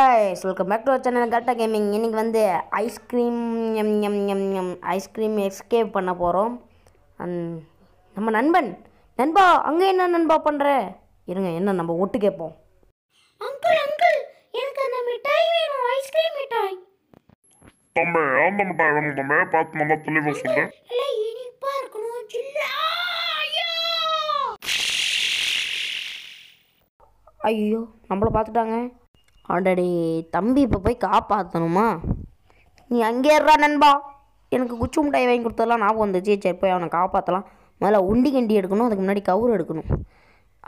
guys welcome back to channel கரெக்டாக gaming இன்னைக்கு வந்து ice cream M M M M ice cream escape பண்ண போகிறோம் நம்ம நண்பன் நண்பா அங்கே என்ன நண்பா பண்ணுற இருங்க என்ன நம்ம ஒட்டு கேட்போம். அங்கிள் அங்கிள் எனக்கு அந்த மிட்டாய் வேணும் ஐஸ்கிரீம் மிட்டாய். தம்பி அந்த மிட்டாய் வேணும் தம்பி? பார்த்து நல்லா தெளிவாக சொல்லு. இல்லை இனிப்பா இருக்கணும் ஐயோ நம்மளை பார்த்துட்டாங்க. ஆல்ரெடி தம்பி இப்போ போய் காப்பாற்றணுமா நீ அங்கே இருடா நண்பா. எனக்கு குச்சி மிட்டாய் வாங்கி கொடுத்ததெல்லாம் ஞாபகம் வந்துச்சு சரி போய் அவனை காப்பாற்றலாம் முதல்ல உண்டி கண்டி எடுக்கணும் அதுக்கு முன்னாடி கவுரு எடுக்கணும்.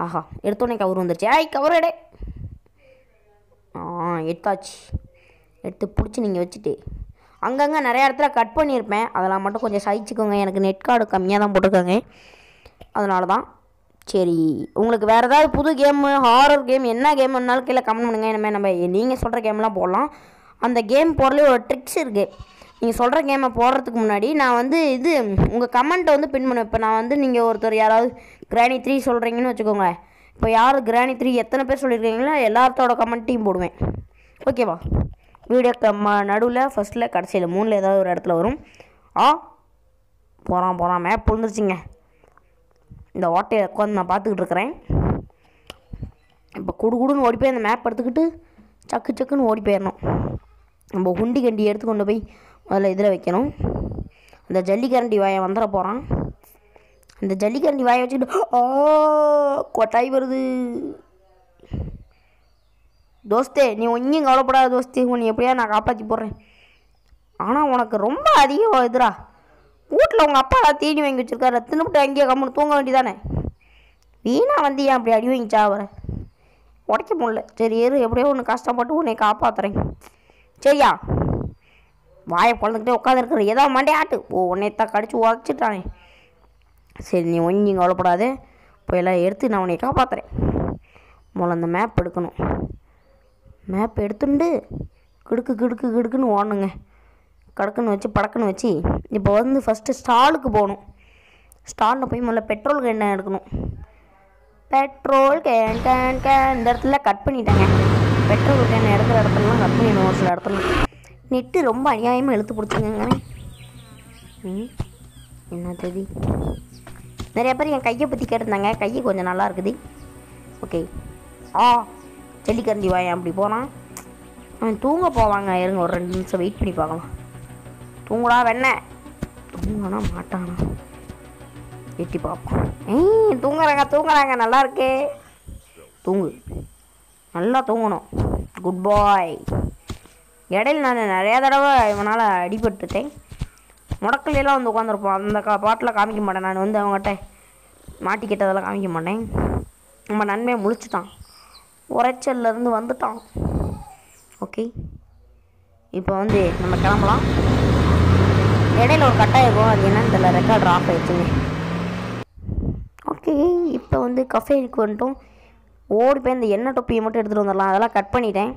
ஆஹா எடுத்தோடனே கவுரு வந்துருச்சு. ஆய் கவுரு எடு. ஆ எடுத்தாச்சு. எடுத்து பிடிச்சி நீங்கள் வச்சுட்டு. அங்கங்கே நிறையா இடத்துல கட் பண்ணியிருப்பேன். அதெல்லாம் மட்டும் கொஞ்சம் சகிச்சுக்கோங்க. எனக்கு நெட் கார்டு கம்மியாக தான் போட்டிருக்காங்க. அதனால தான் சரி உங்களுக்கு வேறு ஏதாவது புது கேமு ஹாரர் கேம் என்ன கேம் வேணாலும் கீழே கமெண்ட் பண்ணுங்க. இனிமேல் நம்ம நீங்கள் சொல்கிற கேம்லாம் போடலாம். அந்த கேம் போடலே ஒரு ட்ரிக்ஸ் இருக்குது நீங்கள் சொல்கிற கேமை போடுறதுக்கு முன்னாடி நான் வந்து இது உங்கள் கமெண்ட்டை வந்து பின் பண்ணுவேன். இப்போ நான் வந்து நீங்கள் ஒருத்தர் யாராவது கிராணி த்ரீ சொல்கிறீங்கன்னு வச்சுக்கோங்க. இப்போ யார் கிராணி த்ரீ எத்தனை பேர் சொல்லியிருக்கீங்களோ எல்லாத்தோட கமெண்ட்டையும் போடுவேன். ஓகேவா வீடியோ கம்ம நடுவில் ஃபஸ்ட்டில் கடைசியில் மூணில் ஏதாவது ஒரு இடத்துல வரும். ஆ போகிறான் போகிறான் மேப் விழுந்துருச்சுங்க இந்த ஓட்டையை உட்காந்து நான் பார்த்துக்கிட்டு இருக்கிறேன் இப்போ குடுகுடுன்னு ஓடி போய் அந்த மேப் எடுத்துக்கிட்டு சக்கு சக்குன்னு ஓடி போயிடணும் நம்ம குண்டி கண்டி எடுத்து கொண்டு போய் முதல்ல இதில் வைக்கணும். அந்த ஜல்லிக்கரண்டி வாயை வந்துட போகிறான் அந்த ஜல்லிக்கரண்டி வாயை வச்சுக்கிட்டு ஓ கொட்டாய் வருது. தோஸ்தே நீ ஒன்றும் கவலைப்படாத தோஸ்தே உன்னை எப்படியா நான் காப்பாற்றி போடுறேன். ஆனால் உனக்கு ரொம்ப அதிகம் இதுடா. வீட்டில் உங்கள் அப்பா தீனி வாங்கி வச்சிருக்காரு. தின்னுபிட்டு அங்கேயே கம்முன்னு தூங்க வேண்டியதானே? வீணா வந்து ஏன் அப்படி அடி வாங்கி சாவற உடைக்க முடியல. சரி ஏறு எப்படியோ ஒன்று கஷ்டப்பட்டு உன்னை காப்பாத்துறேன். சரியா? வாயை குழந்தைகிட்டே உட்காந்துருக்குற ஏதோ மண்டையாட்டு ஓ உன்னைத்தான் கடிச்சு உடச்சிட்டானே சரி நீ ஒன்றும் கவலைப்படாது. இப்போ எல்லாம் எடுத்து நான் உன்னை காப்பாற்றுறேன் முதல்ல அந்த மேப் எடுக்கணும். மேப் எடுத்துண்டு கிடுக்கு கிடுக்கு கிடுக்குன்னு ஓடணுங்க. கடக்குன்னு வச்சு படக்குன்னு வச்சு இப்போ வந்து ஃபஸ்ட்டு ஸ்டாலுக்கு போகணும். ஸ்டாலில் போய் முதல்ல பெட்ரோல் கேன் எடுக்கணும். பெட்ரோல் கேன் கேன் கேன் இந்த இடத்துல கட் பண்ணிட்டாங்க. பெட்ரோல் கேன் எடுக்கிற இடத்துலலாம் கட் பண்ணிடணும் ஒரு சில இடத்துல. நெட்டு ரொம்ப அநியாயமாக இழுத்து பிடிச்சிங்க ம் என்ன தேதி? நிறைய பேர் என் கையை பற்றி கேட்டிருந்தாங்க. கையை கொஞ்சம் நல்லா இருக்குது. ஓகே. ஆ ஜல்லிக்கரண்டி வாயன் அப்படி போனால் அவன் தூங்க போவாங்க. இருங்க ஒரு ரெண்டு நிமிஷம் வெயிட் பண்ணி பார்க்கலாம். தூங்குடா வெண்ண. தூங்கனா மாட்டானா. எட்டி பார்ப்போம் ஏய் தூங்குறாங்க தூங்குறாங்க நல்லா இருக்கே. தூங்கு. நல்லா தூங்கணும். குட் பாய் இடையில நான் நிறையா தடவை இவனால் அடிபட்டுட்டேன். முடக்கலையெல்லாம் வந்து உட்காந்துருப்போம் அந்த கா பாட்டில் காமிக்க மாட்டேன். நான் வந்து அவங்ககிட்ட மாட்டிக்கிட்டதெல்லாம் காமிக்க மாட்டேன். நம்ம நன்மையை முழிச்சிட்டான். உரைச்சல்லேருந்து வந்துட்டான். ஓகே இப்போ வந்து நம்ம கிளம்பலாம். இடையில ஒரு கட்டாயம் அது என்னன்னு தெரியல. ரெக்கார்ட் ஆஃப் ஆயிடுச்சுங்க. ஓகே இப்போ வந்து கஃபேக்கு வந்துட்டோம். ஓடி போய் இந்த எண்ணெய் தொப்பியை மட்டும் எடுத்துகிட்டு வந்துடலாம். அதெல்லாம் கட் பண்ணிட்டேன்.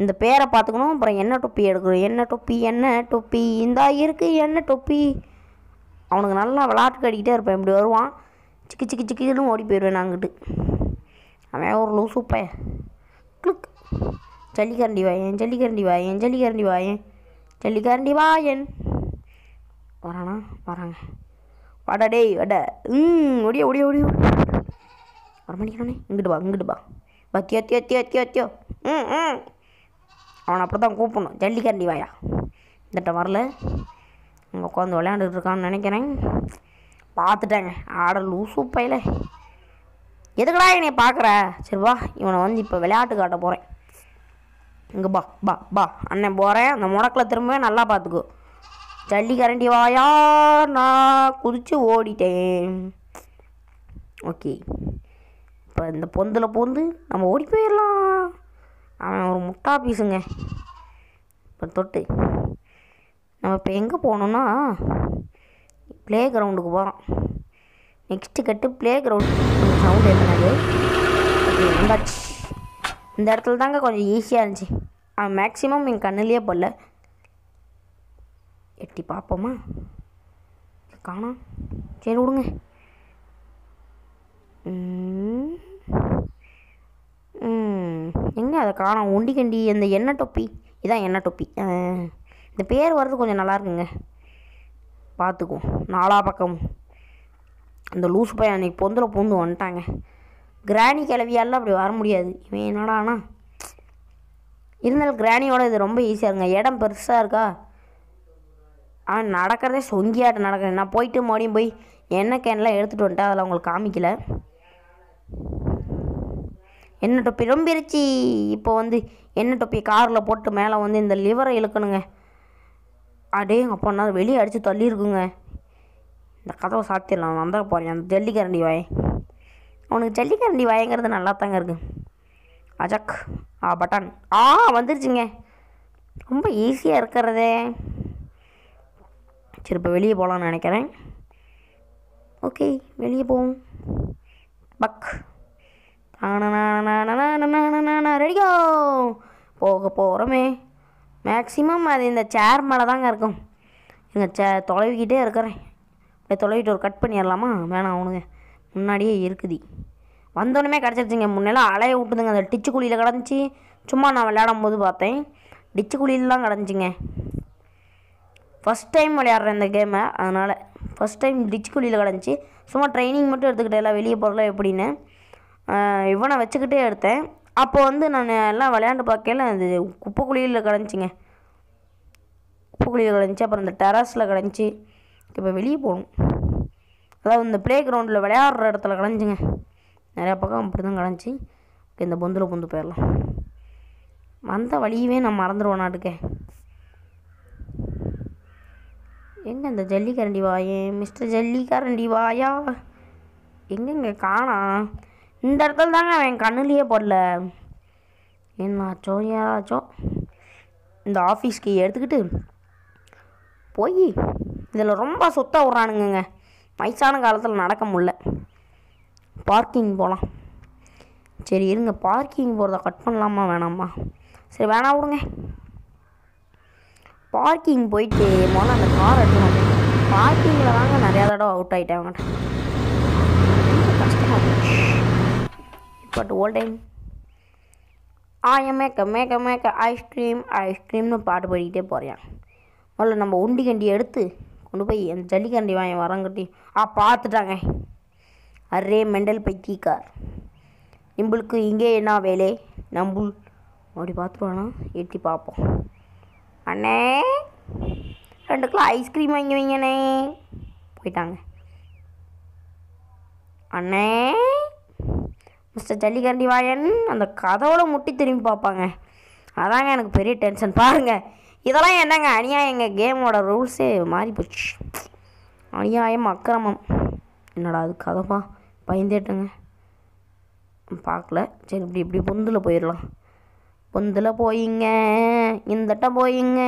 இந்த பேரை பார்த்துக்கணும். அப்புறம் எண்ணெய் டொப்பி எடுக்கணும். எண்ணெய் டொப்பி எண்ணெய் டொப்பி இந்தா இருக்குது எண்ணெய் டொப்பி அவனுக்கு நல்லா விளாட்டு கடிக்கிட்டே இருப்பேன். இப்படி வருவான். சிக்கு சிக்கு சிக்குன்னு ஓடி போயிடுவேன் நான் அங்கிட்டு. அவன் ஒரு லூ பைய கிளுக் ஜல்லிக்கரண்டி வாயன் ஜல்லிக்கரண்டி வாயன் ஜல்லிக்கரண்டி வாயன் ஜல்லிக்கரண்டி வாயன். வரானா? வராங்க. வாடா டேய் வாடா. ம் ஒடியோ ஒடியோ ஒடியோ வர மாட்டேங்கிறானே இங்கிட்டு வா இங்கிட்டு வா. பத்தியோ தியோ தியோ தியோ தியோ ம் ம். அவனை அப்படி தான் கூப்பிடணும். ஜல்லிக்கரண்டி வாயா. இந்தட்ட வரல. அங்கே உட்காந்து விளையாண்டுட்டு இருக்கான்னு நினைக்கிறேன். பார்த்துட்டாங்க. ஆட லூசு பையில. எதுக்குடா என்னை பார்க்குற? சரி வா இவனை வந்து இப்போ விளையாட்டு காட்ட போகிறேன் இங்கே பா பா பா அண்ணன் போகிறேன் அந்த முடக்கில் திரும்ப நல்லா பார்த்துக்கோ. ஜல்லி கரண்டி வாயா நான் குதிச்சு ஓடிட்டேன். ஓகே. இப்போ இந்த பொந்தில் பொந்து நம்ம ஓடி போயிடலாம் அவன் ஒரு முட்டா பீஸுங்க. இப்போ தொட்டு. நம்ம இப்போ எங்கே போகணுன்னா ப்ளே கிரவுண்டுக்கு போகிறோம் next cut playground sound ஏற்றினது ஓகே வந்தாச்சு. இந்த இடத்துல தாங்க கொஞ்சம் ஈஸியாக இருந்துச்சு. அவன் மேக்ஸிமம் என் கண்ணிலேயே படல. எட்டி பார்ப்போமா? காணோம் சரி விடுங்க. ம். எங்கே அதை காணோம்? ஒண்டி கண்டி அந்த எண்ணெய் தொப்பி. இதான் எண்ணெய் தொப்பி. இந்த பேர் வர்றது கொஞ்சம் நல்லா இருக்குங்க. பார்த்துக்குவோம். நாலா பக்கம். அந்த லூஸ் பையன் அன்றைக்கி பொந்தில் பூந்து வந்துட்டாங்க. கிராணி கிளவியாலாம் அப்படி வர முடியாது. இவன் என்னடானா இருந்தாலும் கிராணியோட இது ரொம்ப ஈஸியாக இருங்க இடம் பெருசாக இருக்கா? ஆ நடக்கிறதே சொங்கியாட்ட நடக்கிறேன். நான் போயிட்டு மறுபடியும் போய் எண்ணெய் கேன்லாம் எடுத்துகிட்டு வந்துட்டேன். அதில் உங்களுக்கு காமிக்கல. எண்ணெய் தொப்பி ரொம்பிருச்சு இப்போ வந்து எண்ணெய் தொப்பி காரில் போட்டு மேலே வந்து இந்த லிவரை இழுக்கணுங்க. அடே எங்கள் அப்பா வெளியே அடித்து தள்ளியிருக்குங்க. இந்த கதவை சாத்திடலாம். நான் தான் போகிறேன் அந்த ஜல்லிக்கரண்டி வாய். அவனுக்கு ஜல்லிக்கரண்டி வாயங்கிறது நல்லா தாங்க இருக்கு. அஜக் ஆ பட்டான். ஆ வந்துருச்சுங்க. ரொம்ப ஈஸியாக இருக்கிறதே. சரி இப்போ வெளியே போகலான்னு நினைக்கிறேன். ஓகே வெளியே போவோம். பக். ரெடியோ போக போகிறோமே மேக்ஸிமம் அது இந்த சேர் மேலே தாங்க இருக்கும் எங்க சே தொலைவிக்கிட்டே இருக்கிறேன் அப்படியே தொலைவிட்டு ஒரு கட் பண்ணிடலாமா வேணாம் அவனுங்க முன்னாடியே இருக்குது வந்தோடனே கிடச்சிருச்சுங்க முன்னெல்லாம் அலைய விட்டுதுங்க அந்த டிச்சு குழியில் கிடந்துச்சு சும்மா நான் விளையாடும் போது பார்த்தேன் டிச்சு குழியிலலாம் கிடந்துச்சிங்க ஃபஸ்ட் டைம் விளையாடுறேன் இந்த கேமை அதனால் ஃபஸ்ட் டைம் டிச் குழியில் கிடந்துச்சு. சும்மா ட்ரைனிங் மட்டும் எடுத்துக்கிட்டேன் எல்லாம் வெளியே போகல எப்படின்னு இவனை வச்சுக்கிட்டே எடுத்தேன். அப்போ வந்து நான் எல்லாம் விளையாண்டு பார்க்கல அது குப்பை குழியில் கிடந்துச்சிங்க. குப்பை குழியில் கிடந்துச்சு அப்புறம் இந்த டெரஸில் கிடந்துச்சு. இப்போ வெளியே போகணும். அதாவது இந்த ப்ளே கிரவுண்டில் விளையாடுற இடத்துல கிடஞ்சிங்க நிறையா பக்கம் அப்படி தான் கிடஞ்சி இந்த பொந்தில் பொந்து போயிடலாம். வந்த வழியவே நான் மறந்துடுவேன் நாட்டுக்கே. எங்கே இந்த ஜல்லிக்கரண்டி வாயே? மிஸ்டர் ஜல்லிக்கரண்டி வாயா? எங்கெங்க காணா? இந்த இடத்துல தாங்க அவன் கண்ணுலேயே போடல. என்னாச்சோ ஏதாச்சோ. இந்த ஆஃபீஸ்க்கு எடுத்துக்கிட்டு போய் இதில் ரொம்ப சொத்தாக விட்றானுங்க வயசான காலத்தில் நடக்க முடில பார்க்கிங் போகலாம் சரி இருங்க. பார்க்கிங் போகிறத கட் பண்ணலாமா வேணாமா? சரி வேணாம் விடுங்க. பார்க்கிங் போயிட்டு முதல்ல அந்த கார் எடுக்கணும் பார்க்கிங்கில் தாங்க நிறையா தடவை அவுட் ஆகிட்டேன் அவங்ககிட்ட கஷ்டமாக பட் ஓல் டைம் ஆய மேக்க மேக்க மேக்க ஐஸ்கிரீம் ஐஸ்கிரீம்னு பாட்டு பாடிக்கிட்டே போகிறேன் முதல்ல நம்ம உண்டி கண்டி எடுத்து கொண்டு போய் அந்த ஜல்லிக்கண்டி வாங்கி வரங்கட்டி ஆ பார்த்துட்டாங்க. அரே மெண்டல் பைத்தியக்கார் நம்மளுக்கு இங்கே என்ன வேலை? நம்புல் அப்படி பார்த்துருவானா? எட்டி பார்ப்போம். அண்ணே ரெண்டு கிலோ ஐஸ்கிரீம் வாங்கி வைங்கண்ணே. போயிட்டாங்க. அண்ணே மிஸ்டர் ஜல்லிகரண்டி வாயன் அந்த கதவோட முட்டி திரும்பி பார்ப்பாங்க. அதாங்க எனக்கு பெரிய டென்ஷன் பாருங்கள் இதெல்லாம் என்னங்க அநியாயங்க? கேமோட ரூல்ஸே மாறி போச்சு. அநியாயம் அக்கிரமம். என்னடா அது கதப்பா பயந்தேட்டங்க. பார்க்கல. சரி இப்படி இப்படி பொந்தில் போயிடலாம். பொந்தில் போயிங்க இந்தட்ட போயிங்க.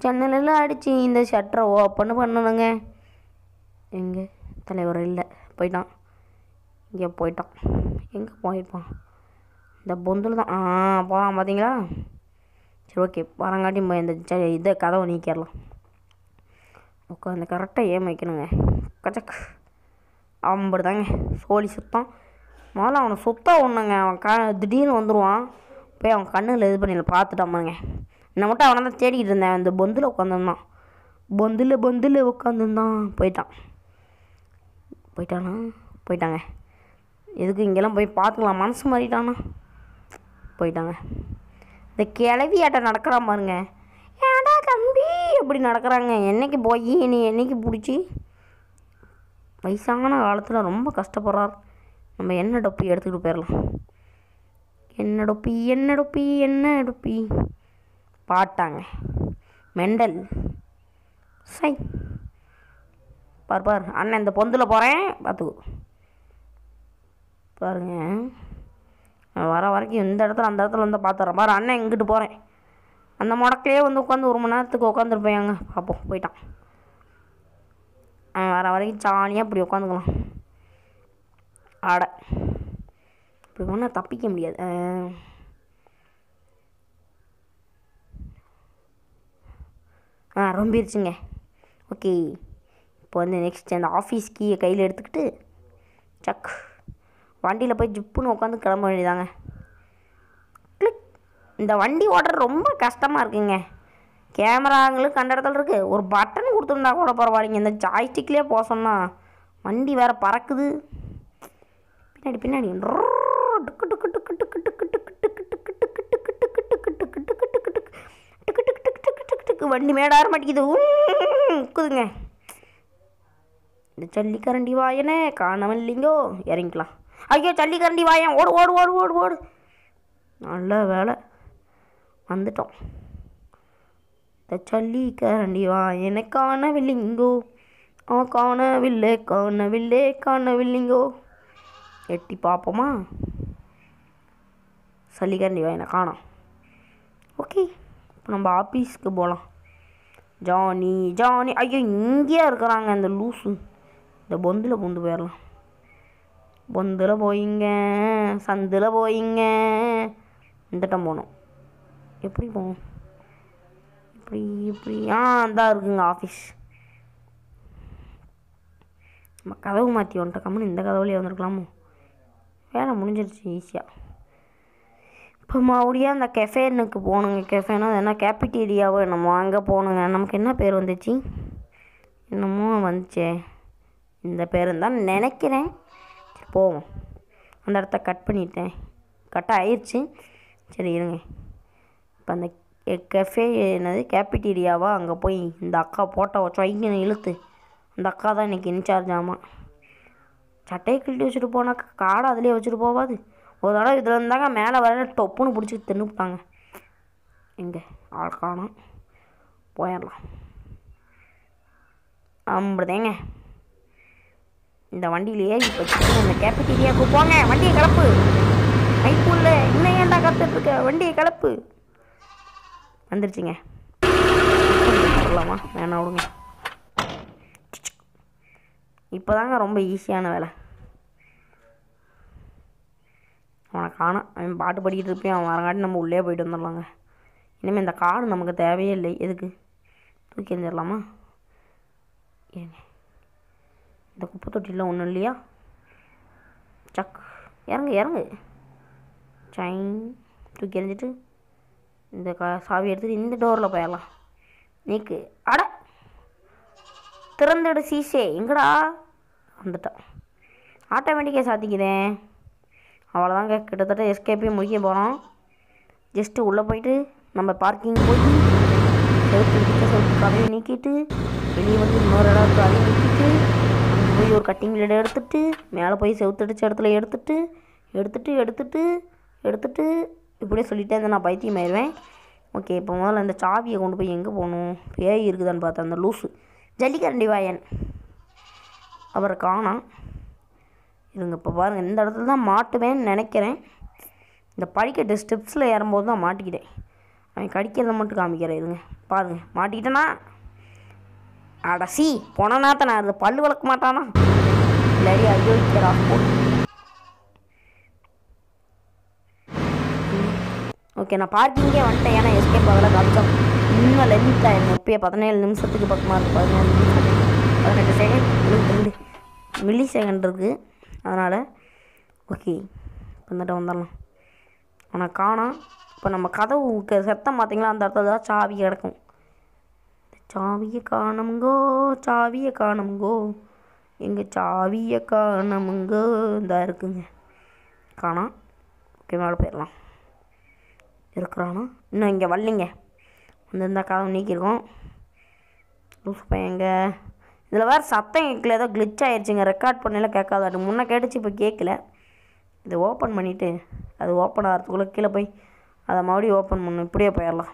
ஜன்னலெல்லாம் அடித்து இந்த ஷட்டரை ஓப்பன் பண்ணணுங்க. எங்கே? தலைவர் இல்லை. போயிட்டான். இங்கே போயிட்டான். எங்கே போயிருப்பான்? இந்த பொந்தில் தான். ஆ போகிறான் பார்த்தீங்களா சரி ஓகே. வரங்காட்டி போய் இந்த இதை கதவை நீக்கிடலாம். உட்காந்து கரெக்டாக ஏன் வைக்கணுங்க. கச்சக் அவன் தாங்க சோழி சுத்தம். முதல்ல அவனை சுத்தம் ஒன்றுங்க அவன் க திடீர்னு வந்துடுவான் போய் அவன் கண்ணில் இது பண்ணல பார்த்துட்டாமாங்க என்னை நான் மட்டும் அவனை தான் தேடிக்கிட்டு இருந்தேன். அந்த பொந்தில் உட்காந்துருந்தான். பொந்தில் பொந்தில் உட்காந்துருந்தான். போயிட்டான். போயிட்டானா? போயிட்டாங்க. எதுக்கு இங்கெல்லாம் போய் பார்த்துக்கலாம். மனசு மாறிட்டானா? போயிட்டாங்க. இந்த கிளவி ஆட்டம் நடக்கிறான் பாருங்க. ஏடா தம்பி? அப்படி நடக்கிறாங்க. என்னைக்கு போய் நீ என்னைக்கு பிடிச்சி? வயசான காலத்தில் ரொம்ப கஷ்டப்படுறார். நம்ம என்ன டப்பு எடுத்துக்கிட்டு போயிடலாம். என்ன டொப்பி என்ன டொப்பி என்ன பாட்டாங்க. மெண்டல். சை. பார் பார். அண்ணன் இந்த பொந்தில் போகிறேன் பார்த்துக்கோ பாருங்க. வர வரைக்கும் இந்த இடத்துல அந்த இடத்துல வந்து பார்த்துறேன் பாரு அண்ணன் இங்கிட்டு போகிறேன் அந்த முடக்கிலே வந்து உட்காந்து ஒரு மணி நேரத்துக்கு உட்காந்துருப்பேங்க பார்ப்போம் போயிட்டான். வர வரைக்கும் ஜாலியாக இப்படி உட்காந்துக்கலாம். ஆடை. இப்படி ஒன்றும் தப்பிக்க முடியாது. ஆ. ரொம்பிருச்சுங்க. ஓகே. இப்போ வந்து நெக்ஸ்ட் அந்த ஆஃபீஸ் கீயை கையில் எடுத்துக்கிட்டு சக் வண்டியில் போய் ஜிப்புன்னு உட்காந்து கிளம்ப வேண்டியதாங்க கிளிக். இந்த வண்டி ஓட்டுறது ரொம்ப கஷ்டமாக இருக்குங்க. கேமராங்களும் கண்ட இடத்துல இருக்குது ஒரு பட்டன் கொடுத்துருந்தா கூட பரவாயில்லைங்க. இந்த ஜாய்ஸ்டிக்லேயே போக சொன்னால் வண்டி வேறு பறக்குது. பின்னாடி பின்னாடி. வண்டி மேட ஆரம்பிக்குது குதுங்க. இந்த ஜல்லிக்கரண்டி வாயனே காணவன் இல்லைங்கோ இறங்கிக்கலாம். ஐயோ ஜல்லிக்கரண்டி வாயன் ஓடு ஓடு ஓடு ஓடு ஓடு. நல்ல வேலை வந்துட்டோம். இந்த ஜல்லிக்கரண்டி வாயனை காணவில்லைங்கோ ஆ காணவில்லை காணவில்லை காணவில்லைங்கோ. எட்டி பார்ப்போமா? சல்லிக்கரண்டி என்னை காணோம். ஓகே இப்போ நம்ம ஆஃபீஸ்க்கு போகலாம் ஜானி ஜானி ஐயோ இங்கேயா இருக்கிறாங்க இந்த லூசு. இந்த பொந்தில் பூந்து போயிடலாம் பொந்தில் போயிங்க சந்தில் போயிங்க. இந்தட்டம் போகணும் எப்படி போகணும் இப்படி இப்படி. ஆ இந்தா இருக்குங்க ஆஃபீஸ் நம்ம கதவு மாற்றி வந்துட்ட கம்முன்னு இந்த கதவுலேயே வந்திருக்கலாமோ? வேலை முடிஞ்சிருச்சு ஈஸியாக இப்போ மறுபடியும் அந்த கெஃபேனுக்கு போகணுங்க. கெஃபேனா அது என்ன? கேபிட்டேரியாவோ என்னமோ? அங்கே போகணுங்க. நமக்கு என்ன பேர் வந்துச்சு? என்னமோ வந்துச்சே. இந்த பேருன்னு தான் நினைக்கிறேன். சரி போவோம். அந்த இடத்த கட் பண்ணிட்டேன். கட் ஆயிடுச்சு சரி இருங்க. இப்போ அந்த கெஃபே என்னது? கேபிட்டேரியாவா அங்கே போய் இந்த அக்கா போட்டோ வைங்கன்னு இழுத்து. அந்த அக்கா தான் இன்றைக்கி இன்சார்ஜ் ஆமாம் சட்டையை கிழட்டி வச்சுட்டு போனாக்கா காடை அதிலே வச்சுட்டு போவாது. ஒரு தடவை இதில் இருந்தாங்க மேலே வர டொப்புன்னு பிடிச்சி தின்னுப்பாங்க எங்கே ஆள் காணோம் போயிடலாம். அப்படிதேங்க இந்த வண்டியிலேயே இப்போ இந்த கேபிட்டீரியாவுக்கு போங்க. வண்டியை கிளப்பு கைப்புள்ள இன்னும் ஏன்டா கற்றுட்ருக்க வண்டியை கிளப்பு வந்துருச்சுங்க. சொல்லலாமா வேணா விடுங்க. இப்போதாங்க ரொம்ப ஈஸியான வேலை. அவனை காணோம். அவன் பாட்டு படிக்கிட்டு இருப்பேன். அவன் வரங்காட்டி நம்ம உள்ளே போயிட்டு வந்துடலாங்க. இனிமேல் இந்த காடு நமக்கு தேவையே இல்லை. எதுக்கு? தூக்கி எறிஞ்சிடலாமா? இருங்க இந்த குப்பை தொட்டியில் ஒன்றும் இல்லையா? சக். இறங்கு இறங்கு. சைன். தூக்கி எறிஞ்சிட்டு இந்த க சாவி எடுத்துட்டு இந்த டோரில் போயிடலாம். நீக்கு. அட! திறந்துடு சீசே. எங்கடா? வந்துட்டான். ஆட்டோமேட்டிக்காக சாத்திக்குதேன் அவ்வளோதாங்க கிட்டத்தட்ட எஸ்கேப்பே முடிக்க போகிறோம் ஜஸ்ட்டு உள்ளே போயிட்டு நம்ம பார்க்கிங் போய் செவுத்து கதையை நீக்கிட்டு வெளியே வந்து இன்னொரு இடம் கதையை அதையும் நீக்கிட்டு அங்கே போய் ஒரு கட்டிங் பிளேட் எடுத்துகிட்டு மேலே போய் செவுத்தடிச்ச இடத்துல எடுத்துகிட்டு எடுத்துகிட்டு எடுத்துகிட்டு எடுத்துகிட்டு இப்படியே சொல்லிட்டே இருந்தால் நான் பைத்தியம் ஆயிடுவேன் ஓகே இப்போ முதல்ல இந்த சாவியை கொண்டு போய் எங்கே போகணும்? பேய் இருக்குதான்னு பார்த்தேன் அந்த லூஸு ஜல்லிக்கரண்டி வாயன். அவரை காணான் இவங்க இப்போ பாருங்கள் இந்த இடத்துல தான் மாட்டுவேன்னு நினைக்கிறேன். இந்த படிக்கட்டு ஸ்டெப்ஸில் ஏறும்போது தான் மாட்டிக்கிட்டேன். அவன் கடிக்கிறத மட்டும் காமிக்கிறேன் இருங்க பாருங்கள் மாட்டிக்கிட்டேன்னா அடசி பொணநாத்த நான் அது பல்லு வளர்க்க மாட்டானா? இல்லாடி ஐயோ வைக்கிறா ஓகே நான் பார்க்கிங்கே வந்துட்டேன். ஏன்னா எஸ்கேப் ஆகல காமிச்சோம் இன்னும் லென்த் ஆயிடும் எப்பயே பதினேழு நிமிஷத்துக்கு பக்கமாக இருக்குது பதினேழு நிமிஷம். பதினெட்டு செகண்ட் இருபத்தி ரெண்டு மில்லி செகண்ட் இருக்குது அதனால் ஓகே வந்துட்டு வந்துடலாம். ஆனால் காணோம். இப்போ நம்ம கதவு க- சத்தம் பார்த்தீங்களா? அந்த இடத்துல தான் சாவி கிடக்கும். சாவியை காணுங்கோ சாவியை காணுங்கோ எங்கள் சாவியை காணுங்கோ இந்த இருக்குங்க. காணாம் ஓகே மேலே போயிடலாம். இருக்கிறானா? இன்னும் இங்கே வரலிங்க. வந்திருந்தா கதவு நீக்கியிருக்கோம் லூஸ் பையங்க இதில் வேறு சத்தம் கேட்கல ஏதோ கிளிச் ஆயிடுச்சுங்க ரெக்கார்ட் பண்ணல கேட்காதாட்டு முன்னே கேட்டுச்சு இப்போ கேட்கல. இதை ஓப்பன் பண்ணிவிட்டு அது ஓப்பன் ஆகிறதுக்குள்ளே கீழே போய் அதை மறுபடியும் ஓப்பன் பண்ணும் இப்படியே போயிடலாம்.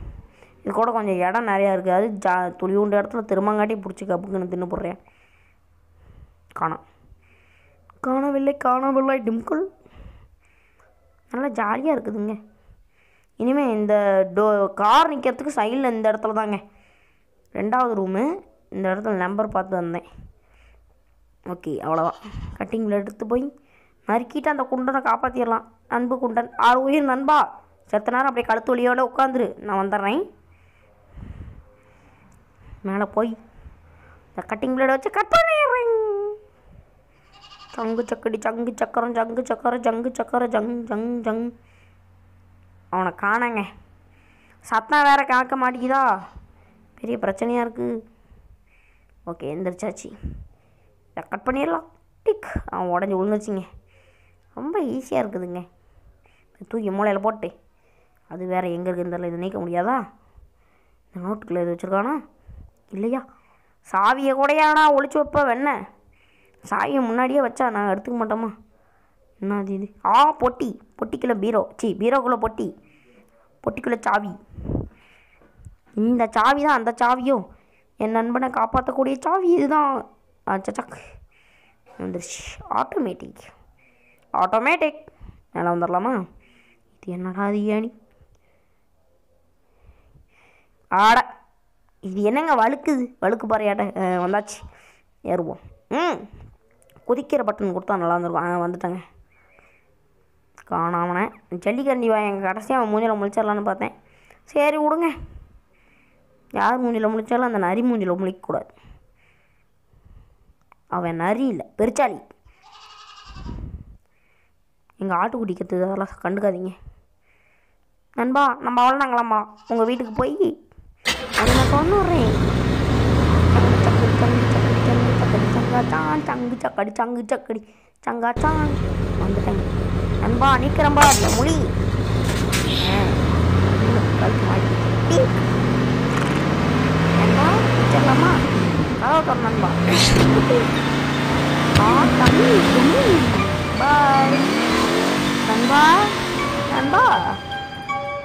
இது கூட கொஞ்சம் இடம் நிறையா இருக்குது அது ஜா துளி உண்ட இடத்துல திரும்பங்காட்டி பிடிச்சி கப்புக்குன்னு தின்னு போடுறேன். காணோம். காணவில்லை காணவில்லை டிம்குள். நல்லா ஜாலியாக இருக்குதுங்க. இனிமேல் இந்த டோ கார் நிற்கிறதுக்கு சைடில் இந்த இடத்துல தாங்க. ரெண்டாவது ரூமு இந்த இடத்துல நம்பர் பார்த்து வந்தேன். ஓகே அவ்வளோதான் கட்டிங்கில் எடுத்து போய் நறுக்கிட்டு அந்த குண்டனை காப்பாற்றிடலாம் அன்பு குண்டன். ஆறு உயிர் நண்பா. செத்த நேரம் அப்படியே கழுத்து வழியோடு உட்காந்துரு. நான் வந்துடுறேன். மேலே போய் இந்த கட்டிங் பிளேடை வச்சு கட் பண்ணிடுறேன். சங்கு சக்கடி சங்கு சக்கரம் சங்கு சக்கரம் ஜங்கு சக்கரம் ஜங் ஜங் ஜங் அவனை காணங்க. சத்தம் வேற கேட்க மாட்டேங்குதா? பெரிய பிரச்சனையாக இருக்குது ஓகே எந்திரிச்சாச்சு இதை கட் பண்ணிடலாம். டிக் அவன் உடஞ்சி விழுந்துச்சிங்க ரொம்ப ஈஸியாக இருக்குதுங்க. தூக்கி மூளையில் போட்டு. அது வேறு எங்கே இருக்குன்னு தெரியல இது நீக்க முடியாதா? இந்த நோட்டுக்குள்ளே இது வச்சுருக்கானா? இல்லையா? சாவியை கூடையாடா ஒழிச்சு வைப்ப வெண்ண? சாவியை முன்னாடியே வச்சா நான் எடுத்துக்க மாட்டோமா? என்ன அது இது? ஆ பொட்டி. பொட்டிக்குள்ளே பீரோ. சி பீரோக்குள்ளே பொட்டி. பொட்டிக்குள்ளே சாவி. இந்த சாவி தான் அந்த சாவியோ என் நண்பனை காப்பாற்றக்கூடிய சாவி இதுதான். சச்சக் வந்துருச்சு. ஆட்டோமேட்டிக் ஆட்டோமேட்டிக் மேலே வந்துடலாமா இது என்னடா அது ஏணி? ஆட. இது என்னங்க வழுக்குது? வழுக்கு பாறையாட்ட வந்தாச்சு. ஏறுவோம். ம். குதிக்கிற பட்டன் கொடுத்தா நல்லா இருந்திருக்கும். ஆ வந்துட்டேங்க. காணாமனே ஜல்லிக்கண்டி வா எங்கள் கடைசியாக அவன் மூஞ்சில் முழிச்சிடலான்னு பார்த்தேன். சரி விடுங்க. யார் மூஞ்சில் முழிச்சாலும் அந்த நரி மூஞ்சில் முழிக்கக்கூடாது. அவன் நரி இல்லை பெருச்சாளி எங்கள் ஆட்டுக்குட்டி குடிக்கிறது அதெல்லாம் கண்டுக்காதீங்க. நண்பா நம்ம அவ்வளோதாங்களாம்மா உங்கள் வீட்டுக்கு போய் அதை நான் கொண்டு வர்றேன். சங்கு சக்கடி சங்கு சக்கடி சங்கு சக்கடி சங்காச்சான் சங்கு சக்கடி சங்கு சக்கடி சங்காச்சான் சான் வந்துட்டேங்க நண்பா நிற்கிறம்பா அந்த மொழி. ஆ, கழுத்து மாட்டி வச்சிடலாமா கதவை திற நண்பா ஆ தம்பி துணி பாய். நண்பா நண்பா.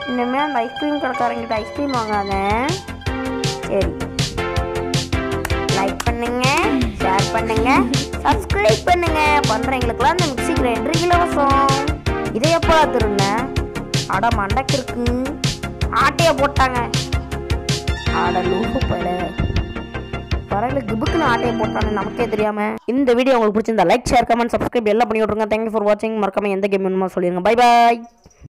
இனிமேல் அந்த ஐஸ்கிரீம் கடைக்காரங்கிட்ட ஐஸ்கிரீம் வாங்காத. சரி. லைக் பண்ணுங்க ஷேர் பண்ணுங்க சப்ஸ்கிரைப் பண்ணுங்க. பண்றவங்களுக்குலாம் அந்த மிக்சி கிரைண்டர் இலவசம். இதை எப்போ திருந்தேன் அட மண்டக்கு இருக்கு ஆட்டையை போட்டாங்க. அட லூசு போயிட பரவாயில்ல கிபுக்குன்னு ஆட்டையை போட்டான்னு நமக்கே தெரியாம. இந்த வீடியோ உங்களுக்கு பிடிச்சிருந்தா லைக் ஷேர் கமெண்ட் சப்ஸ்கிரைப் எல்லாம் பண்ணி விட்ருங்க தேங்க்யூ ஃபார் வாட்சிங் மறக்காம எந்த கேம் வேணுமோ சொல்லிடுங்க பை பாய்